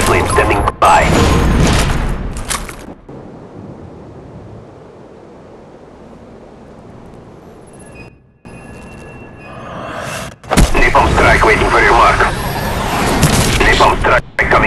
spy plane standing by. Napalm strike waiting for your mark. Napalm strike.